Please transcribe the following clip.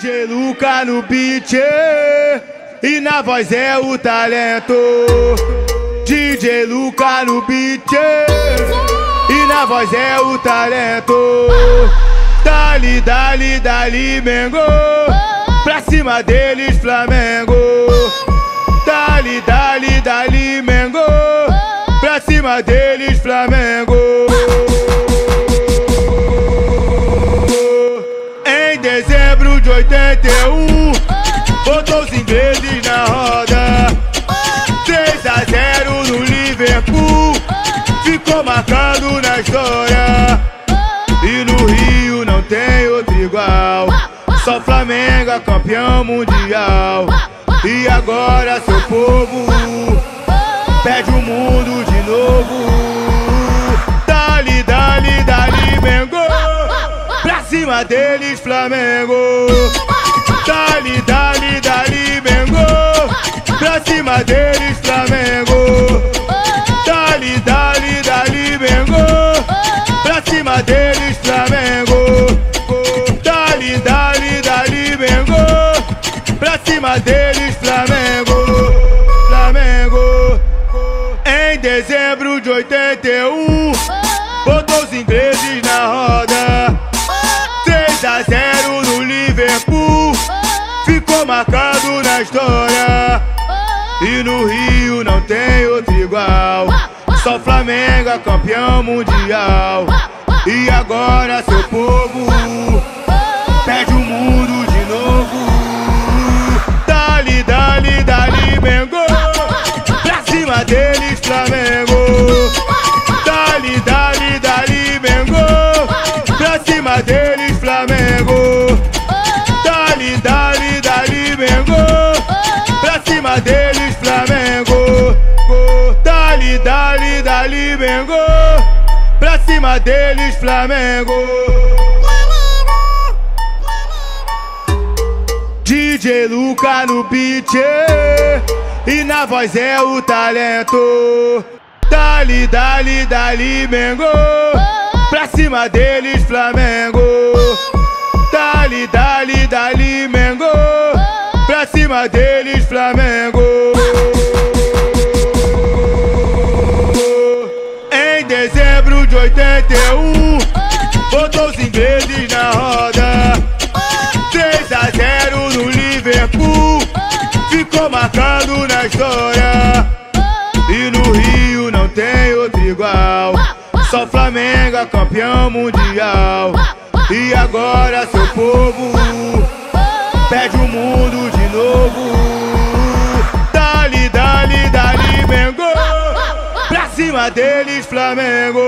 DJ Luca no beat e na voz é o talento. DJ Luca no beat e na voz é o talento. Dali, dali, dali, Mengo. Pra cima deles, Flamengo. Dali, dali, dali, Mengo. Pra cima deles, Flamengo. 81, botou os ingleses na roda. 3 a 0 no Liverpool, ficou marcado na história. E no Rio não tem outro igual. Só Flamengo é campeão mundial. E agora seu povo pede o mundo cima deles, Flamengo. Dali, dali, dali, Mengo. Pra cima deles, Flamengo. Dali, dali, dali, Mengo. Pra cima deles, Flamengo. Dali, dali, dali, Mengo. Pra cima deles, Flamengo. Flamengo. Em dezembro marcado na história. E no Rio não tem outro igual. Só Flamengo é campeão mundial. E agora seu povo pede o mundo de novo. Dali, dali, dali, Mengo. Pra cima deles, Flamengo. Pra cima deles, Flamengo. DJ Luca no beat e na voz é o talento. Dali, dali, dali, Mengo. Pra cima deles, Flamengo. Dali, dali, dali, Mengo. Pra cima deles, Flamengo. 71 Botou os ingleses na roda. 3 a 0 no Liverpool. Ficou marcado na história. E no Rio não tem outro igual. Só Flamengo é campeão mundial. E agora seu povo Perde o mundo de novo. Dali, dali, dali, Mengo Pra cima deles, Flamengo.